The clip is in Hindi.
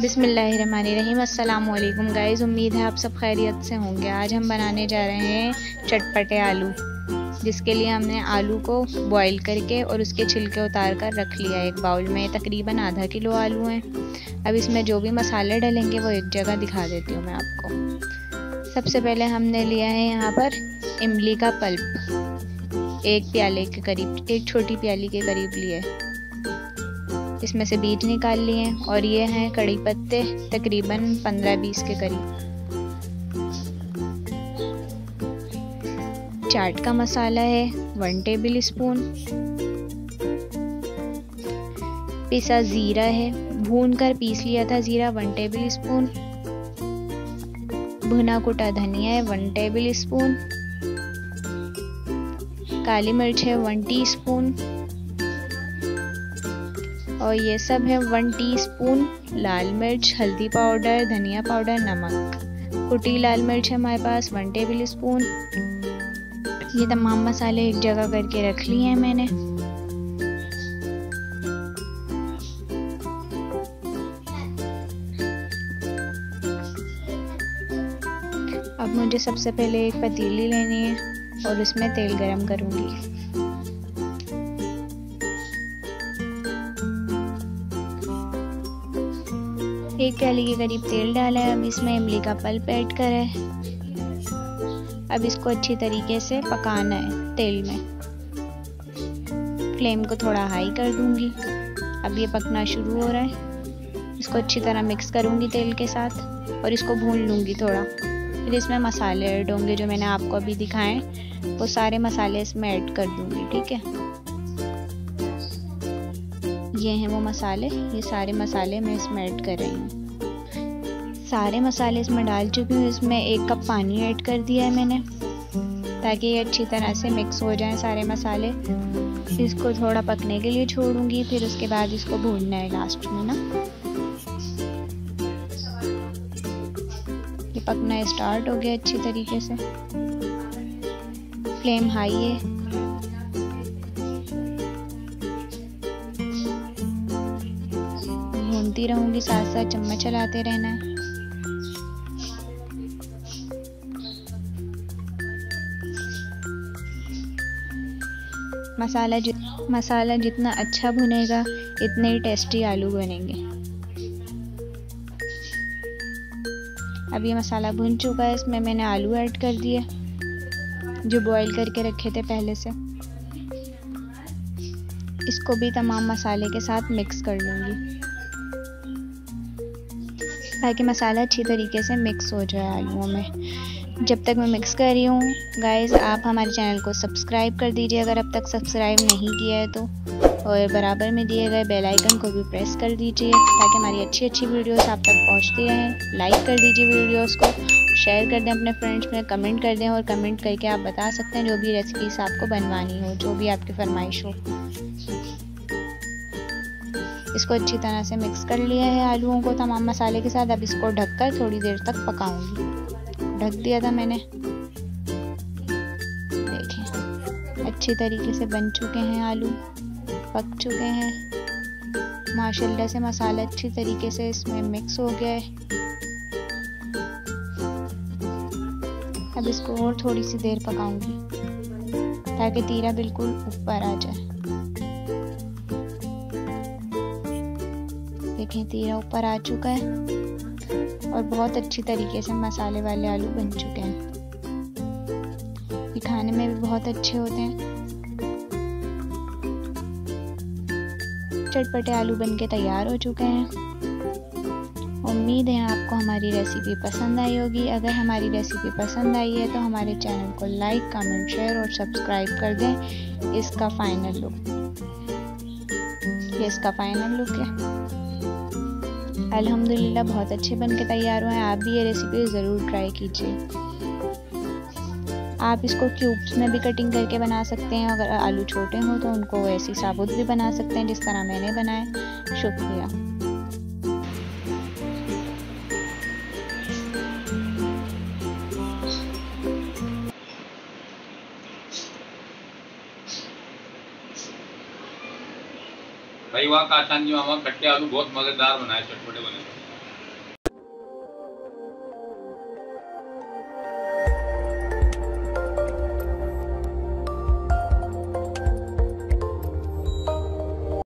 बिसमीम अल्लाम गाइज़ उम्मीद है आप सब खैरियत से होंगे। आज हम बनाने जा रहे हैं चटपटे आलू, जिसके लिए हमने आलू को बॉईल करके और उसके छिलके उतार कर रख लिया एक बाउल में तकरीबन आधा किलो आलू हैं। अब इसमें जो भी मसाले डलेंगे, वो एक जगह दिखा देती हूँ मैं आपको। सबसे पहले हमने लिया है यहाँ पर इमली का पल्प। एक प्याले के करीब, एक छोटी प्याली के करीब लिए। इसमें से बीज निकाल लिए और ये हैं कड़ी पत्ते तकरीबन 15-20 के करीब। चाट का मसाला है वन टेबल स्पून पिसा ज़ीरा है, भून कर पीस लिया था ज़ीरा वन टेबल स्पून भुना कुटा धनिया है वन टेबल स्पून काली मिर्च है वन टीस्पून और ये सब है वन टीस्पून लाल मिर्च, हल्दी पाउडर, धनिया पाउडर, नमक. कुटी लाल मिर्च है हमारे पास वन टेबल स्पून ये तमाम मसाले एक जगह करके रख लिए हैं मैंने। अब मुझे सबसे पहले एक पतीली लेनी है और उसमें तेल गरम करूँगी। एक प्याली के करीब तेल डाला है, अब इसमें इमली का पल्प ऐड करें अब इसको अच्छी तरीके से पकाना है तेल में। फ्लेम को थोड़ा हाई कर दूँगी। अब ये पकना शुरू हो रहा है। इसको अच्छी तरह मिक्स करूँगी तेल के साथ और इसको भून लूँगी थोड़ा। फिर इसमें मसाले ऐड होंगे जो मैंने आपको अभी दिखाए वो सारे मसाले इसमें ऐड कर दूँगी, ठीक है? ये हैं वो मसाले, ये सारे मसाले मैं इसमें ऐड कर रही हूँ। सारे मसाले इसमें डाल चुकी हूँ, इसमें एक कप पानी ऐड कर दिया है मैंने, ताकि ये अच्छी तरह से मिक्स हो जाएँ सारे मसाले। इसको थोड़ा पकने के लिए छोड़ूँगी, फिर उसके बाद इसको भूनना है लास्ट में ना। पकना स्टार्ट हो गया अच्छी तरीके से। फ्लेम हाई है। भूनती रहूँगी साथ साथ चम्मच चलाते रहना है। मसाला जि मसाला जितना अच्छा भुनेगा, इतने ही टेस्टी आलू बनेंगे। अब ये मसाला भुन चुका है, इसमें मैंने आलू ऐड कर दिए, जो बॉईल करके रखे थे पहले से। इसको भी तमाम मसाले के साथ मिक्स कर लूँगी, ताकि मसाला अच्छी तरीके से मिक्स हो जाए आलूओं में। जब तक मैं मिक्स कर रही हूँ गाइस आप हमारे चैनल को सब्सक्राइब कर दीजिए। अगर अब तक सब्सक्राइब नहीं किया है तो और बराबर में दिए गए बेल आइकन को भी प्रेस कर दीजिए ताकि हमारी अच्छी अच्छी वीडियोस आप तक पहुँचती रहें। लाइक कर दीजिए वीडियोस को शेयर कर दें अपने फ्रेंड्स में कमेंट कर दें और कमेंट करके आप बता सकते हैं जो भी रेसिपीज़ आपको बनवानी हो, जो भी आपकी फरमाइश हो। इसको अच्छी तरह से मिक्स कर लिया है आलूओं को तमाम मसाले के साथ। अब इसको ढककर थोड़ी देर तक पकाऊँगी। ढक दिया था मैंने। देखें, अच्छी तरीके से बन चुके हैं आलू। पक चुके हैं। माशाल्लाह से मसाला अच्छी तरीके से इसमें मिक्स हो गया है। अब इसको और थोड़ी सी देर पकाऊँगी, ताकि तीरा बिल्कुल ऊपर आ जाए। देखें, तीरा ऊपर आ चुका है और बहुत अच्छी तरीके से मसाले वाले आलू बन चुके हैं। ये खाने में भी बहुत अच्छे होते हैं। चटपटे आलू बन के तैयार हो चुके हैं। उम्मीद है आपको हमारी रेसिपी पसंद आई होगी। अगर हमारी रेसिपी पसंद आई है तो हमारे चैनल को लाइक कमेंट शेयर और सब्सक्राइब कर दें। इसका फाइनल लुक ये इसका फाइनल लुक है। अल्हम्दुलिल्लाह, बहुत अच्छे बन के तैयार हुए हैं। आप भी ये रेसिपी ज़रूर ट्राई कीजिए। आप इसको क्यूब्स में भी कटिंग करके बना सकते हैं। अगर आलू छोटे हों तो उनको ऐसे साबुत भी बना सकते हैं, जिस तरह मैंने बनाए शुक्रिया। भाई, वहाँ काशान जी वहाँ खट्टे आलू बहुत मज़ेदार बनाए, चटपटे बने।